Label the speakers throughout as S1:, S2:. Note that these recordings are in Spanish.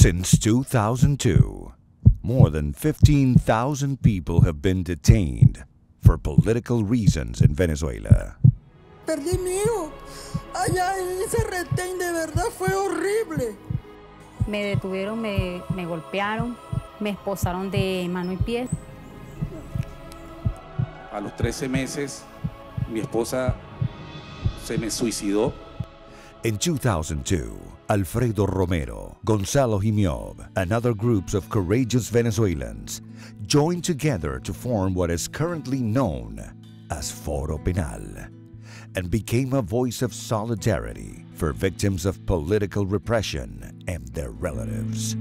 S1: Since 2002, more than 15,000 people have been detained for political reasons in Venezuela.
S2: Perdí mi hijo. Allá en ese retén de verdad fue horrible.
S3: Me detuvieron, me, me golpearon, me esposaron de mano y pie.
S4: A los 13 meses, mi esposa se me suicidó.
S1: In 2002, Alfredo Romero, Gonzalo Jimiob, and other groups of courageous Venezuelans joined together to form what is currently known as Foro Penal and became a voice of solidarity for victims of political repression and their relatives.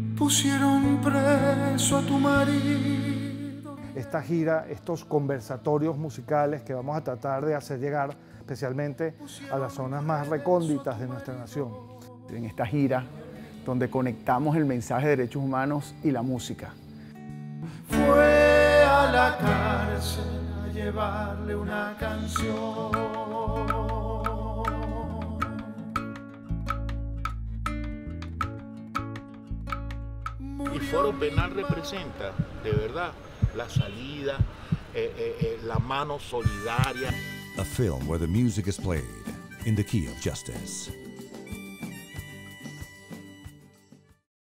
S5: Esta gira, estos conversatorios musicales que vamos a tratar de hacer llegar especialmente a las zonas más recónditas de nuestra nación.
S6: En esta gira donde conectamos el mensaje de derechos humanos y la música.
S7: Fue a la cárcel a llevarle una canción.
S8: Y Foro Penal representa, de verdad, la salida, eh, eh, eh, la mano solidaria.
S1: A film where the music is played in the key of justice.